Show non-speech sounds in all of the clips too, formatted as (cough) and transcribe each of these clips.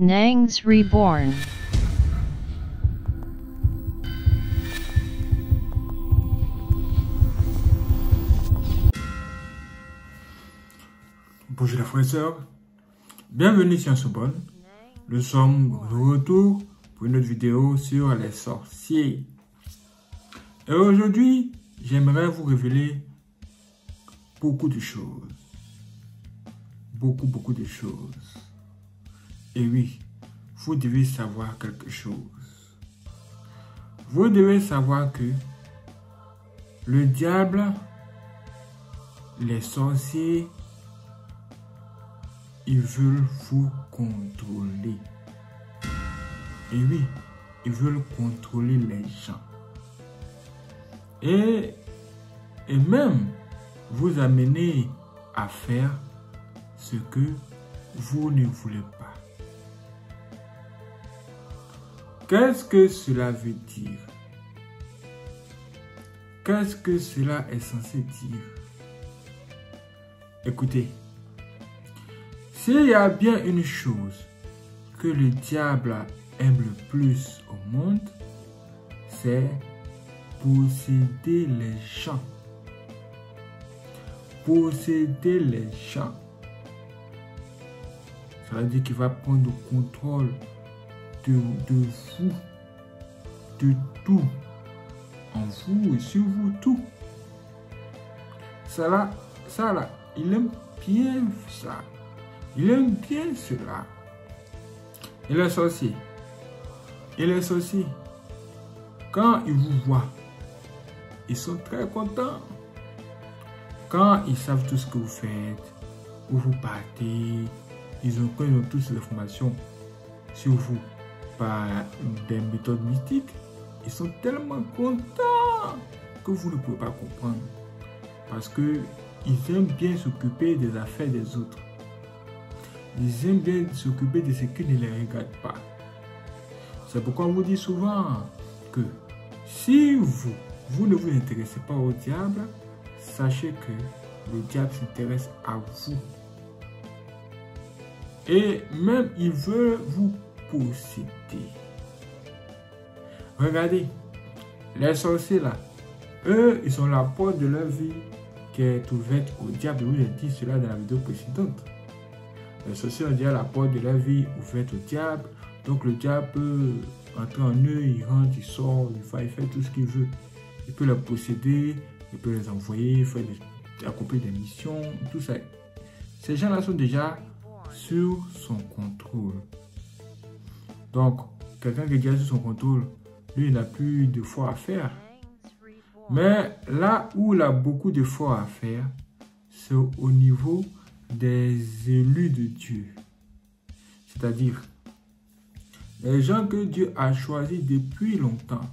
Nangs Reborn. Bonjour les frères et sœurs, bienvenue sur Sobonne. Nous sommes de retour pour une autre vidéo sur les sorciers. Et aujourd'hui, j'aimerais vous révéler beaucoup de choses. Beaucoup, beaucoup de choses. Et oui, vous devez savoir quelque chose. Vous devez savoir que le diable, les sorciers, ils veulent vous contrôler. Et oui, ils veulent contrôler les gens. Et, même vous amener à faire ce que vous ne voulez pas. Qu'est-ce que cela veut dire? Qu'est-ce que cela est censé dire? Écoutez, s'il y a bien une chose que le diable aime le plus au monde, c'est posséder les gens. Posséder les gens. Ça veut dire qu'il va prendre le contrôle de, vous, de tout, en vous et sur vous, tout. Ça là, ça là, il aime bien ça. Il aime bien cela. Il est sorcier. Il est sorcier. Quand ils vous voient, ils sont très contents. Quand ils savent tout ce que vous faites, où vous partez, ils ont, ils toutes les informations sur vous des méthodes mystiques, ils sont tellement contents que vous ne pouvez pas comprendre. Parce que ils aiment bien s'occuper des affaires des autres. Ils aiment bien s'occuper de ce qui ne les regarde pas. C'est pourquoi on vous dit souvent que si vous, vous ne vous intéressez pas au diable, sachez que le diable s'intéresse à vous. Et même il veut vous posséder. Regardez, les sorciers là, eux, ils ont la porte de leur vie qui est ouverte au diable. Vous ai dit cela dans la vidéo précédente. Les sorciers ont déjà la porte de leur vie ouverte au diable. Donc le diable peut entrer en eux, il rentre, il sort, il fait, il fait tout ce qu'il veut. Il peut les posséder, il peut les envoyer, faire des, accomplir des missions, tout ça. Ces gens-là sont déjà sur son contrôle. Donc, quelqu'un qui déjà sur son contrôle, lui, il n'a plus de foi à faire. Mais là où il a beaucoup de foi à faire, c'est au niveau des élus de Dieu. C'est-à-dire, les gens que Dieu a choisis depuis longtemps,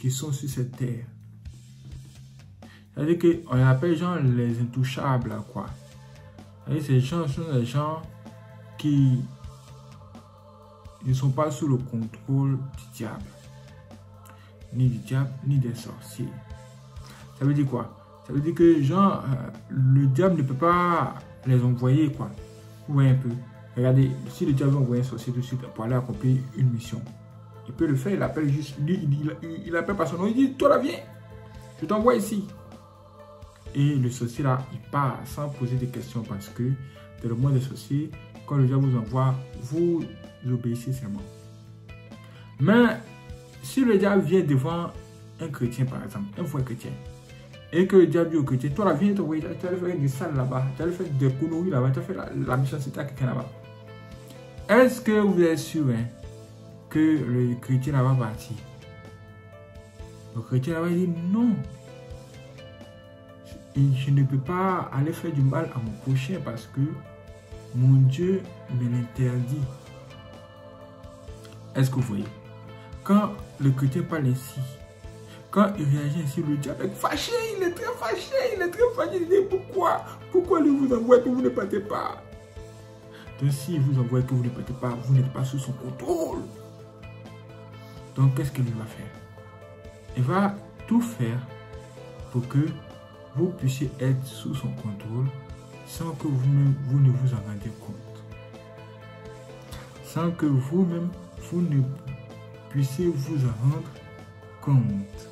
qui sont sur cette terre. C'est-à-dire qu'on appelle les gens les intouchables, quoi. Ces gens sont des gens qui ne sont pas sous le contrôle du diable. Ni du diable, ni des sorciers. Ça veut dire quoi? Ça veut dire que gens, euh, le diable ne peut pas les envoyer, quoi. Vous voyez un peu. Regardez, si le diable envoyer un sorcier tout de suite pour aller accomplir une mission, il peut le faire. Il appelle juste, lui, il, il, appelle par son nom, il dit, toi là, viens, je t'envoie ici. Et le sorcier là, il part sans poser de questions parce que dans le monde des sorciers, quand le diable vous envoie, vous obéissez seulement. Mais si le diable vient devant un chrétien, par exemple, un vrai chrétien, et que le diable dit au chrétien, toi là, viens t'envoyer, tu vas faire des là-bas, tu vas faire des conneries là-bas, tu vas faire la, mission, c'était à quelqu'un là-bas. Est-ce que vous êtes sûr hein, que le chrétien là-bas partir Le chrétien là-bas dit non. Je ne peux pas aller faire du mal à mon prochain parce que mon Dieu me l'interdit. Est-ce que vous voyez? Quand le chrétien parle ainsi, quand il réagit ainsi, le diable est fâché, il est très fâché, il est très fâché. Il dit pourquoi? Pourquoi lui vous envoie que vous ne partez pas Donc s'il vous envoie que vous ne partez pas, vous n'êtes pas sous son contrôle. Donc qu'est-ce qu'il va faire? Il va tout faire pour que vous puissiez être sous son contrôle sans que vous, vous ne vous en rendiez compte. sans que vous-même, vous ne puissiez vous en rendre compte.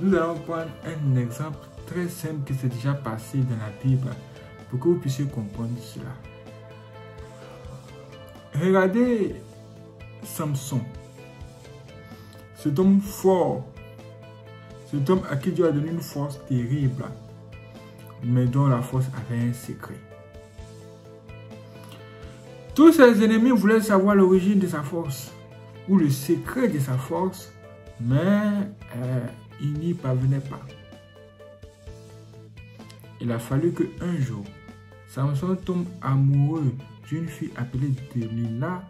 Nous allons prendre un exemple très simple qui s'est déjà passé dans la Bible pour que vous puissiez comprendre cela. Regardez Samson, cet homme fort, cet homme à qui Dieu a donné une force terrible, mais dont la force avait un secret. Tous ses ennemis voulaient savoir l'origine de sa force ou le secret de sa force, mais euh, il n'y parvenait pas. Il a fallu que un jour, Samson tombe amoureux d'une fille appelée Delilah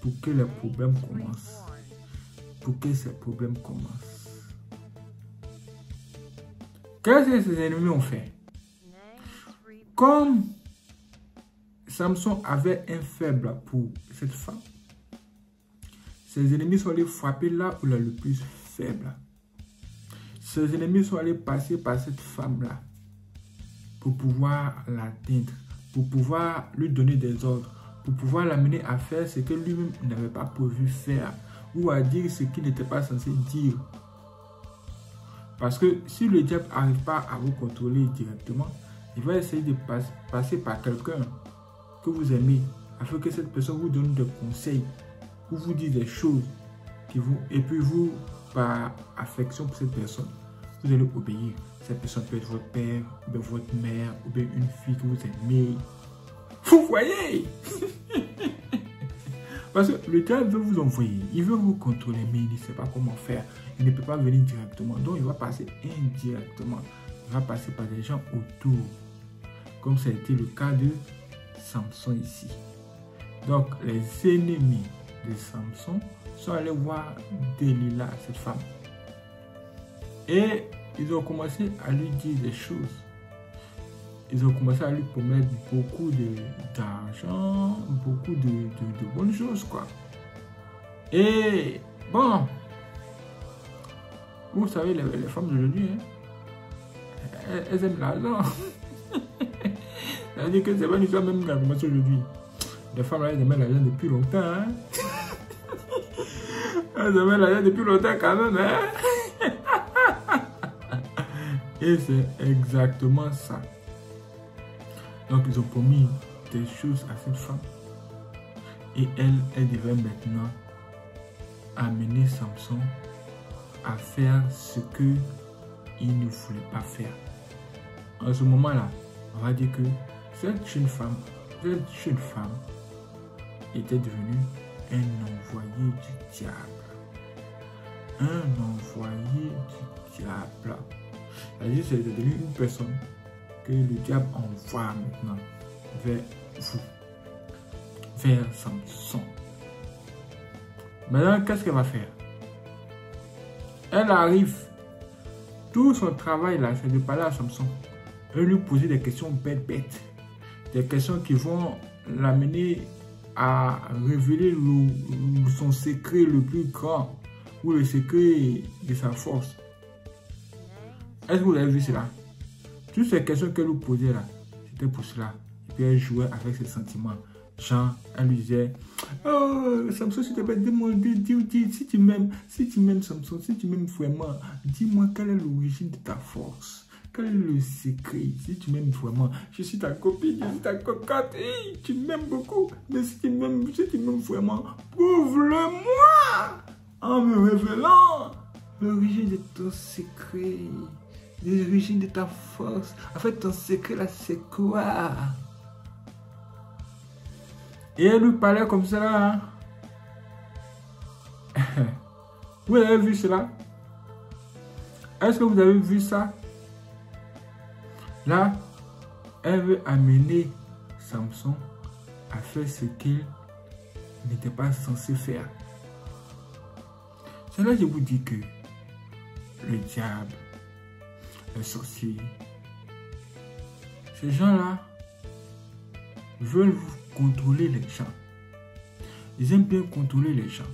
pour que les problèmes commencent. Pour que ces problèmes commencent. Qu'est-ce que ses ennemis ont fait? Comme Samson avait un faible pour cette femme, ses ennemis sont allés frapper là où il est le plus faible. Ses ennemis sont allés passer par cette femme-là pour pouvoir l'atteindre, pour pouvoir lui donner des ordres, pour pouvoir l'amener à faire ce que lui-même n'avait pas prévu faire ou à dire ce qu'il n'était pas censé dire. Parce que si le diable n'arrive pas à vous contrôler directement, il va essayer de passer par quelqu'un que vous aimez afin que cette personne vous donne des conseils ou vous dise des choses qui vous, et puis vous, par affection pour cette personne, vous allez obéir. Cette personne peut être votre père, ou votre mère, ou bien une fille que vous aimez. Vous voyez? (laughs) Parce que le diable veut vous envoyer, il veut vous contrôler, mais il ne sait pas comment faire. Il ne peut pas venir directement. Donc, il va passer indirectement. Il va passer par des gens autour. Comme ça a été le cas de Samson ici. Donc, les ennemis de Samson sont allés voir Delilah, cette femme. Et ils ont commencé à lui dire des choses. Ils ont commencé à lui promettre beaucoup d'argent, beaucoup de, bonnes choses, quoi. Et bon, vous savez, les, femmes d'aujourd'hui, hein, elles, aiment l'argent. (laughs) Ça veut dire que c'est pas une histoire même qui aujourd'hui. Les femmes, là, elles aiment l'argent depuis longtemps. Hein. (laughs) elles aiment l'argent depuis longtemps quand même. Hein. Et c'est exactement ça. Donc ils ont promis des choses à cette femme. Et elle, elle devait maintenant amener Samson à faire ce que il ne voulait pas faire. En ce moment-là, on va dire que cette jeune femme, cette jeune femme était devenue un envoyé du diable. Un envoyé du diable. C'est-à-dire c'est devenu une personne que le diable envoie maintenant vers vous, vers Samson. Maintenant, qu'est-ce qu'elle va faire? Elle arrive, tout son travail là, c'est de parler à Samson. Elle lui poser des questions bêtes, bêtes. Des questions qui vont l'amener à révéler son secret le plus grand ou le secret de sa force. Est-ce que vous avez vu cela? Toutes ces questions qu'elle nous posait là, c'était pour cela. Et puis elle jouait avec ses sentiments. Jean, elle lui disait Oh, Samson, s'il te plaît, dis-moi, dis, dis, si tu m'aimes, si tu m'aimes, Samson, si tu m'aimes vraiment, dis-moi quelle est l'origine de ta force. Quel est le secret Si tu m'aimes vraiment, je suis ta copine, je suis ta cocotte, tu m'aimes beaucoup. Mais si tu m'aimes, si tu vraiment, prouve-le-moi. En me révélant l'origine de ton secret l'origine de ta force. En fait, ton secret là, c'est quoi? Et elle lui parlait comme ça hein? (laughs) vous avez vu cela? Est-ce que vous avez vu ça? Là, elle veut amener Samson à faire ce qu'il n'était pas censé faire. C'est là que je vous dis que le diable les sorciers. Ces gens-là veulent contrôler les gens. Ils aiment bien contrôler les gens.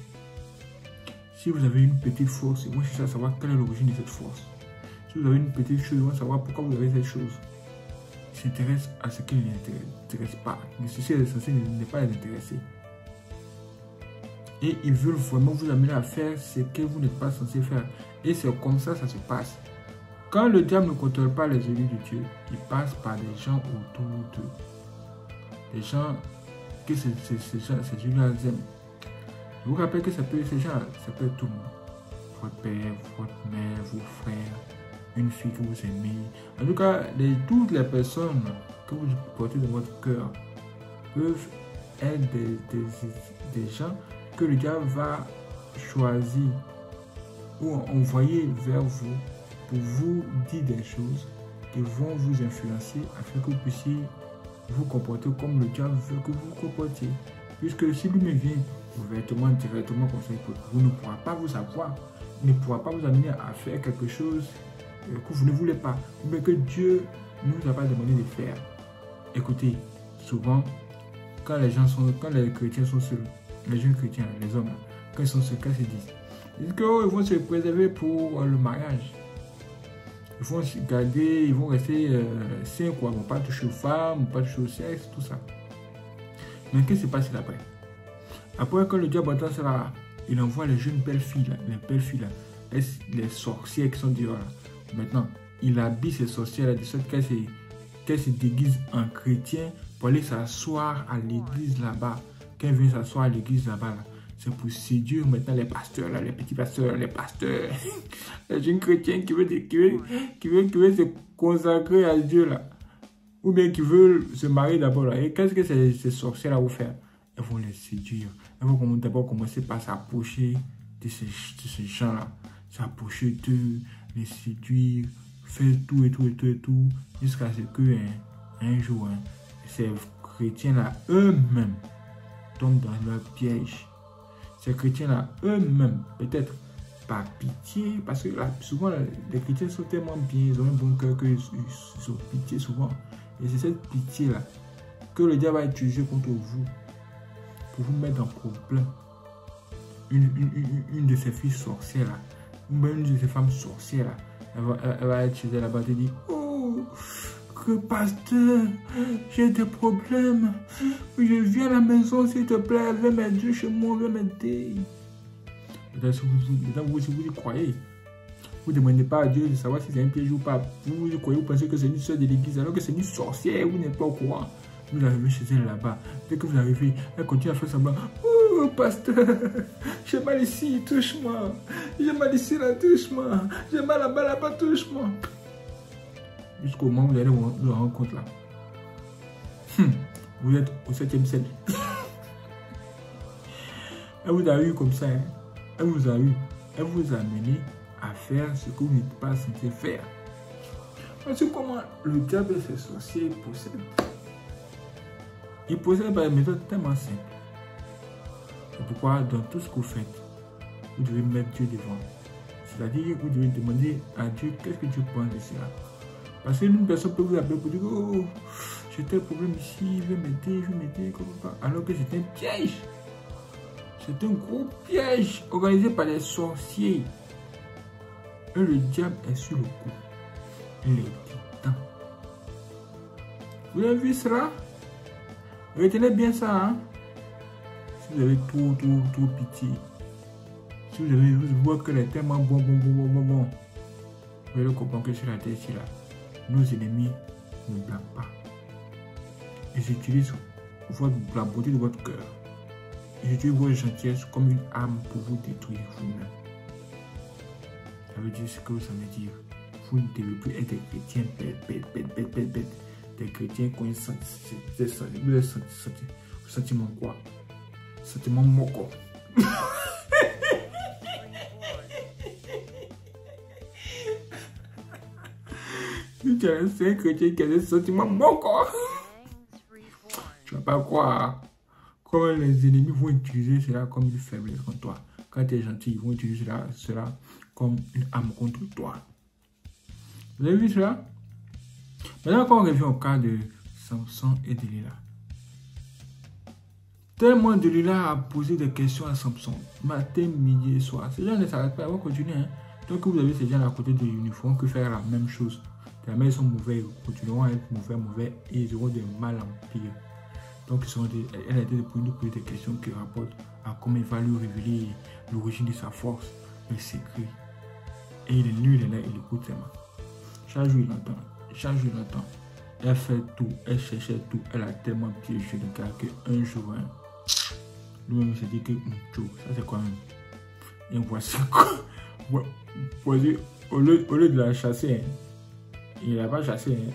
Si vous avez une petite force, ils vont chercher à savoir quelle est l'origine de cette force? Si vous avez une petite chose, ils vont savoir pourquoi vous avez cette chose. Ils s'intéressent à ce qui ne les intéresse pas. Mais ceci est censé ne pas les intéresser. Et ils veulent vraiment vous amener à faire ce que vous n'êtes pas censé faire. Et c'est comme ça ça se passe. Quand le diable ne contrôle pas les élus de Dieu, il passe par des gens autour d'eux. Des gens que ces, gens, ces gens aiment. Je vous rappelle que ça peut, ces gens, ça peut être tout le monde. Votre père, votre mère, vos frères, une fille que vous aimez. En tout cas, toutes les personnes que vous portez dans votre cœur peuvent être des, gens que le diable va choisir ou envoyer vers vous pour vous dire des choses qui vont vous influencer afin que vous puissiez vous comporter comme le diable veut que vous vous comportiez. Puisque si lui me vient ouvertement, directement comme ça, vous ne pourra pas vous avoir, ne pourra pas vous amener à faire quelque chose que vous ne voulez pas, mais que Dieu ne nous a pas demandé de faire. Écoutez, souvent, quand les gens sont, quand les chrétiens sont seuls, les jeunes chrétiens, les hommes, quand ils sont seuls, qu'est-ce qu'ils disent Ils disent qu'ils vont se préserver pour le mariage. Ils vont se garder, ils vont rester euh, sains, quoi. Ils vont pas toucher aux femmes, pas toucher au sexe, tout ça. Mais qu'est-ce qui se passe après? Après, quand le diable entend cela, il envoie les jeunes belles filles, les belles filles, les, les sorcières qui sont dehors. Maintenant, il habille ces sorcières de sorte qu'elles se, se déguisent en chrétien pour aller s'asseoir à l'église là-bas. Quand elles viennent s'asseoir à l'église là-bas, c'est pour séduire maintenant les pasteurs, là, les petits pasteurs, les pasteurs, (laughs) les jeunes chrétiens qui veulent, qui, veulent, qui, veulent, qui veulent se consacrer à Dieu là. Ou bien qui veulent se marier d'abord là. Et qu'est-ce que ces, ces sorcières là vont faire? Elles vont les séduire. Elles vont d'abord commencer par s'approcher de ces, de ces gens là. S'approcher d'eux, les séduire, faire tout et tout et tout et tout, jusqu'à ce que hein, un jour, hein, ces chrétiens-là eux-mêmes tombent dans leur piège. Ces chrétiens-là eux-mêmes, peut-être par pitié, parce que souvent les chrétiens sont tellement bien, ils ont un bon cœur qu'ils ont pitié souvent. Et c'est cette pitié-là que le diable va utiliser contre vous pour vous mettre en problème. Une, une, de ces filles sorcières là, ou même ces femmes sorcières elle va, être chez elle là-bas et dire Oh, que pasteur, j'ai des problèmes. Je viens à la maison, s'il te plaît, viens m'aider chez moi, viens m'aider. Vous, vous y croyez. Vous ne demandez pas à Dieu de savoir si c'est un piège ou pas. Vous, vous croyez, vous pensez que c'est une soeur de l'église alors que c'est une sorcière, vous n'êtes pas au courant. Vous arrivez chez elle là-bas. Dès que vous arrivez, elle continue à faire semblant. Oh, pasteur, j'ai mal ici, touche-moi. J'ai mal ici, là, touche-moi. J'ai mal là-bas, là-bas, touche-moi. Jusqu'au moment où vous allez vous là. Hum, vous êtes au septième ciel. (laughs) elle vous a eu comme ça. Hein. Elle vous a eu. Elle vous a amené à faire ce que vous n'êtes pas censé faire. Voici comment le diable et ses sorciers possèdent. Il possède par une méthode tellement simple. Pourquoi dans tout ce que vous faites, vous devez mettre Dieu devant. C'est-à-dire vous devez demander à Dieu qu'est-ce que Dieu pense de cela? Parce qu'une personne peut vous appeler pour dire Oh, j'ai tel problème ici, je vais m'aider, je vais m'aider, alors que c'est un piège. C'est un gros piège organisé par les sorciers. Et le diable est sur le coup. Il est. Vous avez vu cela? Retenez bien ça. Hein? Vous avez trop, trop, trop pitié. Si vous avez vous voyez que est tellement bon, bon, bon, bon, bon, Vous allez comprendre que sur la terre ici, là, nos ennemis ne blaguent pas. Ils utilisent votre, la beauté de votre cœur. Ils utilisent votre gentillesse comme une arme pour vous détruire vous-même. Ça veut dire ce que ça veut dire. Vous ne devez plus être des chrétiens bêtes, bêtes, bêtes, bêtes, bêtes des chrétiens qui ont un sentiment quoi? Sentiment moco. C'est un chrétien qui a des sentiments moco. Tu vas pas croire comment les ennemis vont utiliser cela comme une faiblesse contre toi. Quand tu es gentil, ils vont utiliser cela, cela comme une arme contre toi. Vous avez vu cela? Maintenant, quand on revient au cas de Samson et Delilah. Tellement Delilah a posé des questions à Samson, matin, midi et soir. Ces gens ne s'arrêtent pas, ils vont continuer. Hein. Donc, vous avez ces gens à côté de l'uniforme que faire la même chose? Les ils sont mauvais, ils continueront à être mauvais, mauvais, et ils auront des mal en pire. Donc, elle a été nous poser des questions qui rapportent à comment il va lui révéler l'origine de sa force, le secret. Et il est nul, il est là, il écoute mains. Chaque jour, il entend. Chaque jour, il entend. Elle fait tout, elle cherchait tout. Elle a tellement piégé le gars qu'un jour, hein, lui-même s'est dit que, hum, ça c'est quoi même Et voici quoi au, lieu, au lieu de la chasser, hein, il n'a pas chassé. Hein.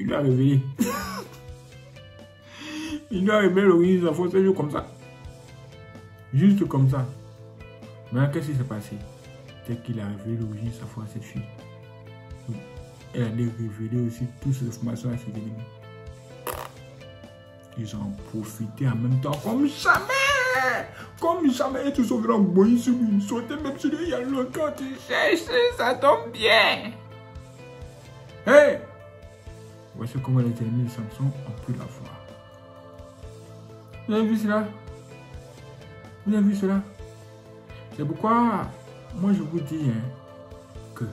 Il lui a réveillé. (laughs) il a révélé l'origine de sa force, juste comme ça. Juste comme ça. Mais qu'est-ce qui s'est passé? C'est qu'il a révélé l'origine de sa foi à cette fille. Elle allait révéler aussi toutes ces informations à ses ennemis. Ils ont profité en même temps comme jamais. Comme jamais, tout sont venus boyer sur lui, sauter même lui, il y a quand tu cherches, ça tombe bien. Hey! Voici comment les ennemis de Samson ont pu la voir. Vous avez vu cela? Vous avez vu cela? C'est pourquoi, moi je vous dis hein, que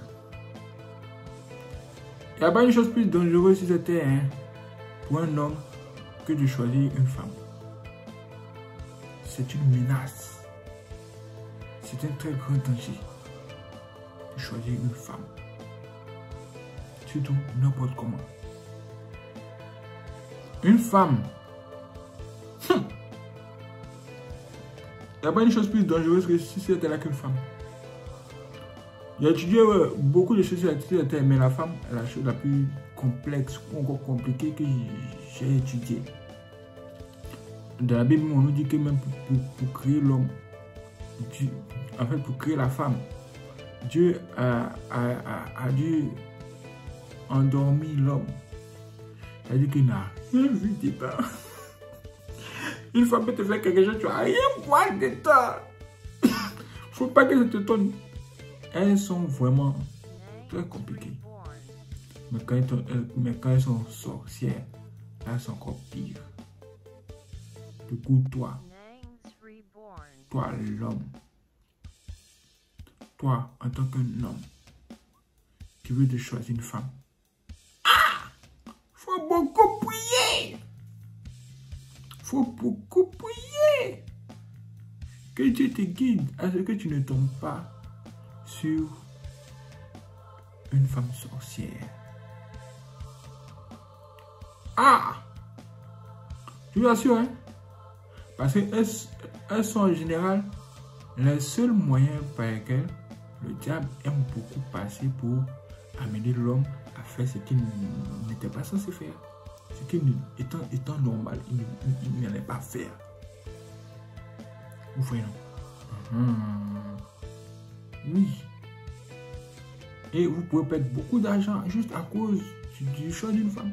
il n'y a pas une chose plus dangereuse cette terre hein, pour un homme que de choisir une femme. C'est une menace. C'est un très grand danger de choisir une femme. Surtout n'importe comment. Une femme. Hum. Il n'y a pas une chose plus dangereuse que si c'était là qu'une femme. J'ai étudié beaucoup de choses sur la mais la femme la chose la plus complexe ou encore compliquée que j'ai étudiée. Dans la Bible, on nous dit que même pour, créer l'homme, en fait, pour créer la femme, Dieu a, dû endormir l'homme. C'est-à-dire qu'il n'a rien vu dedans. (laughs) Une femme peut te faire quelque chose, tu n'as rien voir. Il ne (coughs) faut pas que ça te donne elles sont vraiment très compliquées. Mais quand, elles, sont sorcières, elles sont encore pires. Du coup, toi, toi l'homme, toi en tant qu'un homme qui veut te choisir une femme, ah, faut beaucoup prier. Faut beaucoup prier. Que Dieu te guide à ce que tu ne tombes pas sur une femme sorcière. Ah Je vous assure, hein Parce qu'elles sont en général les seuls moyens par lesquels le diable aime beaucoup passer pour amener l'homme à faire ce qu'il n'était pas censé faire. Ce qui, étant, étant normal, il, n'allait pas faire. Vous voyez, non? Hum. Oui. Et vous pouvez perdre beaucoup d'argent juste à cause du choix d'une femme.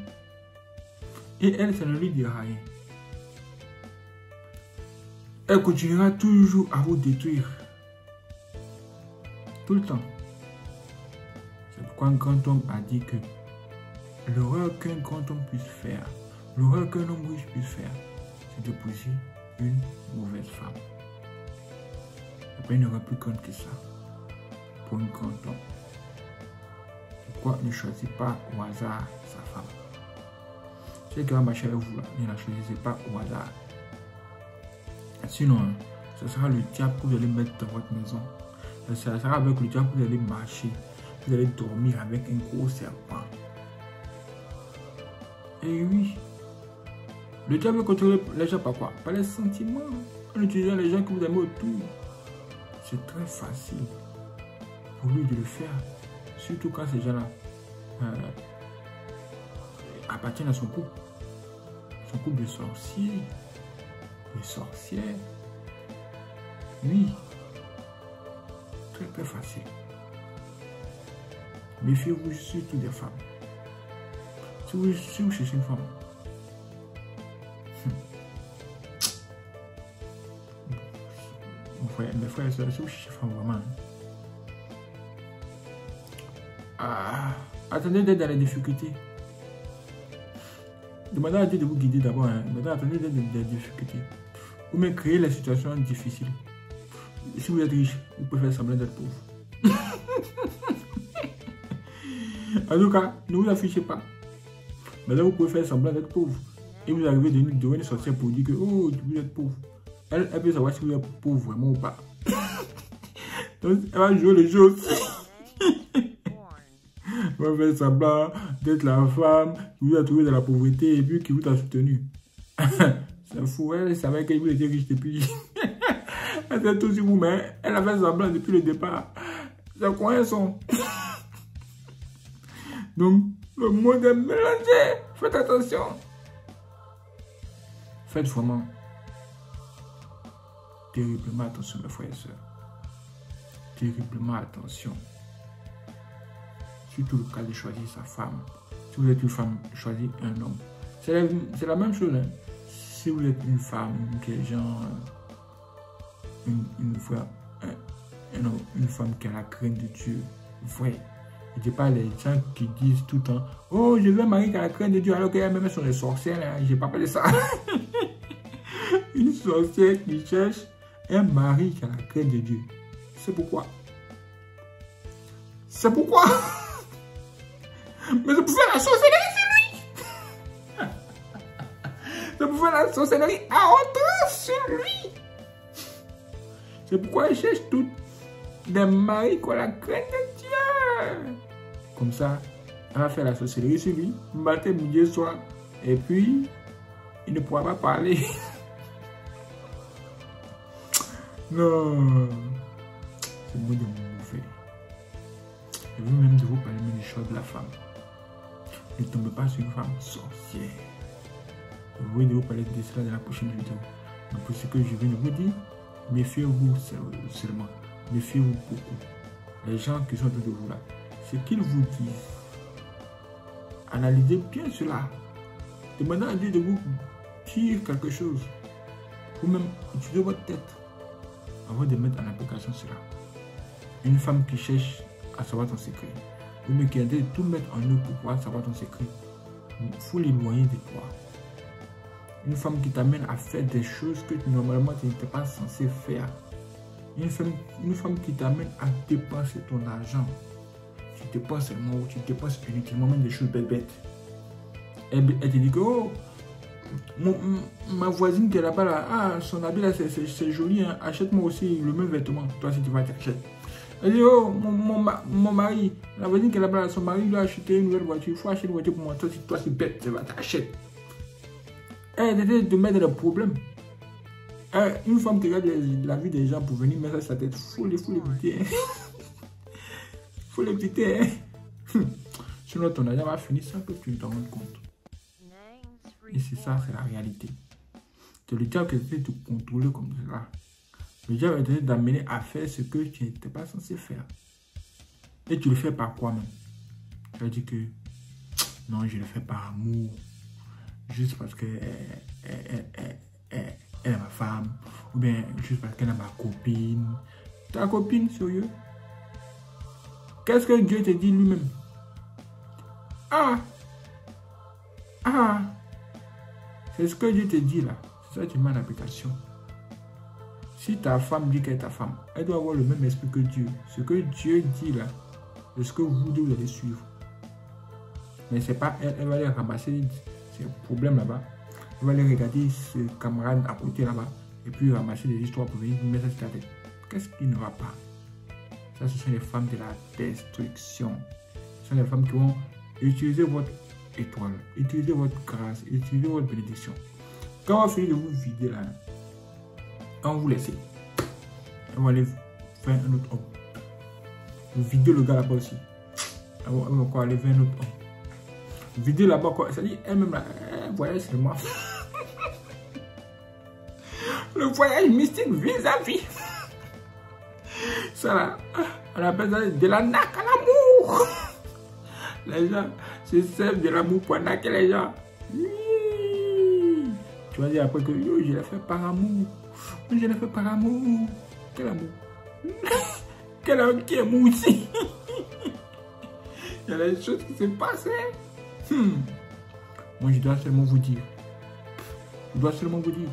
Et elle, ça ne lui dira rien. Elle continuera toujours à vous détruire. Tout le temps. C'est pourquoi un grand homme a dit que l'horreur qu'un grand homme puisse faire, l'horreur qu'un homme riche puisse faire, c'est d'épouser une mauvaise femme. Après, il n'y aura plus grande que ça une grande homme. Pourquoi ne choisis pas au hasard sa femme C'est que ma chère vous, ne la choisissez pas au hasard. Sinon, ce sera le diable que vous allez mettre dans votre maison. Ce sera avec le diable que vous allez marcher. Vous allez dormir avec un gros serpent. Et oui, le diable contrôle les gens par quoi? Par les sentiments. En utilisant les gens que vous aimez autour. C'est très facile pour lui de le faire. Surtout quand ces gens-là euh, appartiennent à son couple. Couple de sorciers, de sorcières. Oui, très très facile. Méfiez-vous surtout des femmes. Si vous, si vous cherchez une femme, mes frères et soeurs, si vous cherchez une femme vraiment, Ah, attendez d'être dans les difficultés. Demandez à Dieu de vous guider d'abord. Hein. attendez d'être dans les difficultés. Vous me créez les situations difficiles. Si vous êtes riche, vous pouvez faire semblant d'être pauvre. (laughs) en tout cas, ne vous affichez pas. Maintenant, vous pouvez faire semblant d'être pauvre. Et vous arrivez de devenir sorcière pour dire que oh, vous êtes pauvre. Elle, elle veut savoir si vous êtes pauvre vraiment ou pas. (laughs) Donc, elle va jouer le jeu (laughs) aussi. elle va faire semblant d'être la femme qui vous a trouvé dans la pauvreté et puis qui vous a soutenu. (laughs) C'est fou, elle savait qu'elle voulait être riche depuis. elle fait tout sur vous, mais elle a fait semblant depuis le départ. C'est quoi son (laughs) Donc, le monde est mélangé. Faites attention. Faites vraiment terriblement attention, mes frères et sœurs. Terriblement attention. Surtout le cas de choisir sa femme. Si vous êtes une femme, choisissez un homme. C'est la, même chose. Hein. Si vous êtes une femme, qui genre une, une, une, une femme qui a la crainte de Dieu, vrai. Je ne pas les gens qui disent tout le temps Oh, je veux un mari qui a la crainte de Dieu alors qu'elle-même sont des sorcières. Hein. Je n'ai pas parlé de ça. (laughs) une sorcière qui cherche un mari qui a la crainte de Dieu. C'est pourquoi. C'est pourquoi. (laughs) Mais pour faire la sorcellerie sur lui. pour faire la sorcellerie à hauteur sur lui. C'est pourquoi il cherche tout des maris qui ont la crainte de Dieu. Comme ça, elle va faire la sorcellerie sur lui, matin, midi, soir. Et puis, il ne pourra pas parler. (laughs) Non. C'est moi de mauvais. Je veux même de vous parler des choses de la femme. Ne tombez pas sur une femme sorcière. Je vais vous parler de cela dans la prochaine vidéo. Donc pour ce que je viens de vous dire, méfiez-vous seulement. Méfiez-vous beaucoup. Les gens qui sont autour de vous là, ce qu'ils vous disent, analysez bien cela. Demandez à Dieu de vous dire quelque chose. Vous-même, utilisez votre tête avant de mettre en application cela. Une femme qui cherche à savoir ton secret, une qui a de tout mettre en œuvre pour pouvoir savoir ton secret, il faut l'éloigner de toi. Une femme qui t'amène à faire des choses que normalement tu n'étais pas censé faire. Une femme, une femme qui t'amène à dépenser ton argent. Tu dépenses seulement ou tu dépenses inutilement même des choses bêtes. Elle, elle te dit que oh, ma voisine qui est là-bas, là, ah, son habit là, c'est joli, hein. achète-moi aussi le même vêtement. Toi, si tu vas t'acheter. Elle dit, oh, mon, mon, mari, la voisine qui est là-bas, son mari lui a acheté une nouvelle voiture. Il faut acheter une voiture pour moi. Toi, toi, c'est bête, t'acheter. Elle est de mettre le problème. une femme qui regarde la vie des gens pour venir mettre sa tête, il faut l'éviter. Il faut l'éviter. Hein. (laughs) Hein. (laughs) Sinon, ton argent va finir sans que tu ne t'en rendes compte. Et c'est ça, c'est la réalité. C'est le diable qui essaie de te contrôler comme ça. Le diable essaie d'amener à faire ce que tu n'étais pas censé faire. Et tu le fais par quoi même? Tu vas dire que (tsk) non, je le fais par amour. Juste parce que elle, est ma femme. Ou bien juste parce qu'elle est ma copine. Ta copine, sérieux? Qu'est-ce que Dieu te dit lui-même? Ah Ah c'est ce que Dieu te dit là. C'est ça que tu mets en application. Si ta femme dit qu'elle est ta femme, elle doit avoir le même esprit que Dieu. Ce que Dieu dit là, c'est ce que vous deux allez suivre. Mais c'est pas elle, elle va aller ramasser ses problèmes là-bas. Elle va aller regarder ses camarades à côté là-bas. Et puis ramasser des histoires pour venir mettre ça sur ta tête. Qu'est-ce qui ne va pas? Ça, ce sont les femmes de la destruction. Ce sont les femmes qui vont utiliser votre étoile. Utilisez votre grâce, utilisez votre bénédiction. Quand on va finir de vous vider là, quand vous laissez, on va aller faire un autre homme. Vous le gars là-bas aussi. On va aller faire un autre homme. Videz là-bas quoi. Dit, elle-même là, voyage moi. (laughs) le voyage mystique vis-à-vis. Ça là, on appelle ça de la nac à l'amour. Les gens, c'est celle de l'amour pour que les gens. Tu vas dire après que je l'ai fait par amour. Je l'ai fait par amour. Quel amour? (laughs) Quel amour qui est mou ici (laughs) Il y a des choses qui se passent. Hmm. Moi, je dois seulement vous dire. Je dois seulement vous dire.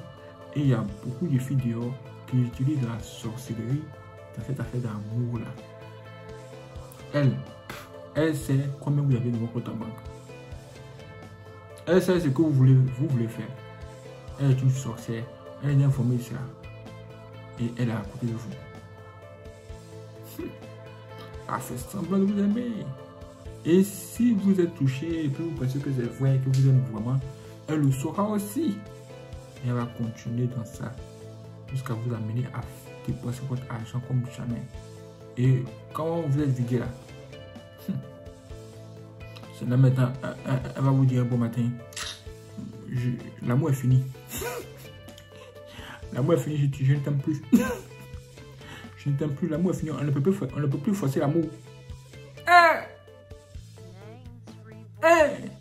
Et il y a beaucoup de filles dehors qui utilisent la sorcellerie dans cette affaire d'amour là. Elle, elle sait combien vous avez de vos compte en banque. Elle sait ce que vous voulez, vous voulez faire. Elle est une sorcière. Elle est informée ça. Et elle est à côté de vous. (laughs) Elle fait semblant de vous aimer. Et si vous êtes touché et que vous pensez que c'est vrai, que vous aimez vraiment, elle le saura aussi. Et elle va continuer dans ça jusqu'à vous amener à dépenser votre argent comme jamais. Et quand vous êtes vidé là, (laughs) c'est maintenant, elle va vous dire bon matin, l'amour est fini. (laughs) l'amour est fini, je, ne t'aime plus. (laughs) je ne t'aime plus, l'amour est fini, on ne peut plus, ne forcer l'amour. Hey! Hey!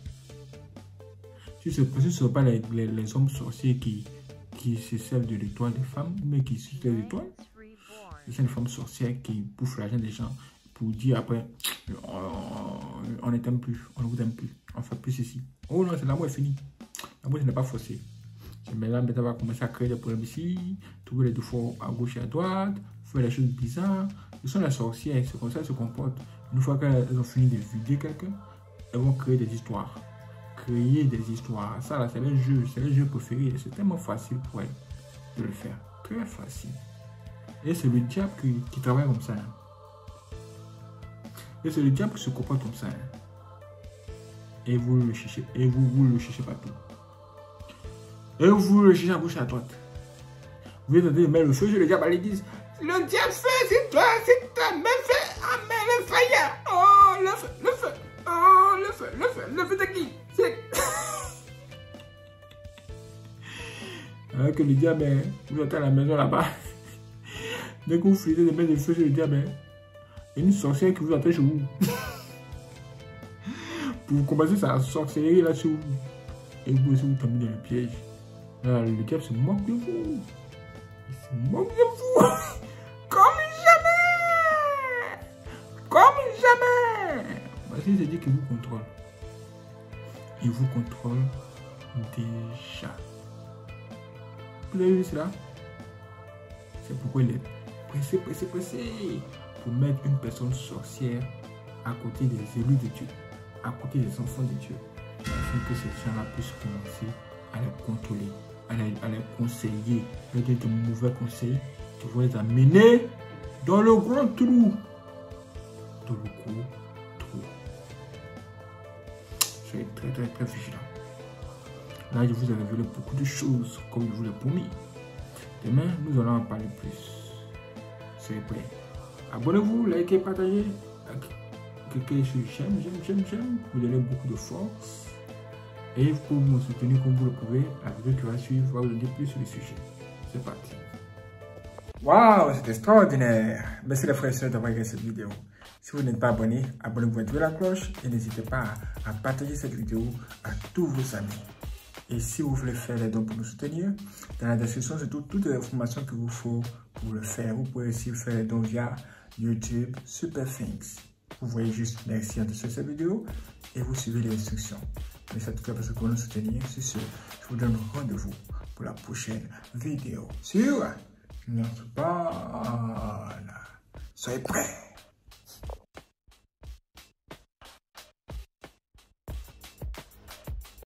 Si ce ne sont pas les, hommes sorciers qui, se servent de l'étoile des femmes, mais qui suivent les étoiles, c'est une femme sorcière qui bouffe l'argent des gens pour dire après, on ne t'aime plus, on ne vous aime plus, on fait plus ceci. Oh non, c'est l'amour est fini. L'amour, ce n'est pas forcé. Maintenant, on va commencer à créer des problèmes ici, trouver les défauts à gauche et à droite, faire des choses bizarres. Ce sont les sorcières, c'est comme ça qu'elles se comportent. Une fois qu'elles ont fini de vider quelqu'un, elles vont créer des histoires. Créer des histoires. Ça, là, c'est le jeu, c'est le jeu préféré. C'est tellement facile pour elles de le faire. Très facile. Et c'est le diable qui, travaille comme ça. Et c'est le diable qui se comporte comme ça. Et vous le cherchez. Et vous, vous le cherchez partout. Et vous le cherchez à gauche à droite. Vous êtes en train de mettre le feu sur le diable à l'église. Le diable fait, c'est toi, c'est toi, mais fais, amen, le feu. Oh, le feu, le feu. Oh, le feu, le feu, le feu de qui? C'est. (laughs) Alors que le diable, hein, vous êtes à la maison là-bas. (laughs) Dès que vous finissez de mettre le feu le diable, il y a une sorcière qui vous attend chez vous. (laughs) Pour commencer sa sorcellerie là chez vous. Et vous aussi vous tombez dans le piège. Là, le diable se moque de vous? Il se moque de vous. (laughs) Comme jamais. Comme jamais. Parce qu'il se dit qu'il vous contrôle. Il vous contrôle déjà. Vous avez vu cela? C'est pourquoi il est pressé, pressé, pressé pour mettre une personne sorcière à côté des élus de Dieu, à côté des enfants de Dieu, afin que ces gens-là puissent commencer à les contrôler, à les, conseiller, de mauvais conseils qui vont les amener dans le grand trou. Dans le gros trou. Soyez très très très vigilants. Là, je vous ai révélé beaucoup de choses comme je vous l'ai promis. Demain, nous allons en parler plus prêt. Abonnez-vous, likez, partagez. Cliquez sur j'aime, j'aime, j'aime, j'aime. Vous donnez beaucoup de force. Et pour me soutenir comme vous le pouvez, la vidéo qui va suivre va vous donner plus sur le sujet. C'est parti. Waouh, c'est extraordinaire. Merci les frères et sœurs d'avoir regardé cette vidéo. Si vous n'êtes pas abonné, abonnez-vous, activez la cloche et n'hésitez pas à partager cette vidéo à tous vos amis. Et si vous voulez faire les dons pour nous soutenir, dans la description, c'est toutes les informations qu'il vous faut pour le faire. Vous pouvez aussi faire les dons via YouTube Super Things. Vous voyez juste merci en dessous de cette vidéo et vous suivez les instructions. Mais ça tout cas parce que pour nous soutenir. C'est ce, je vous donne rendez-vous pour la prochaine vidéo sur page. Soyez prêts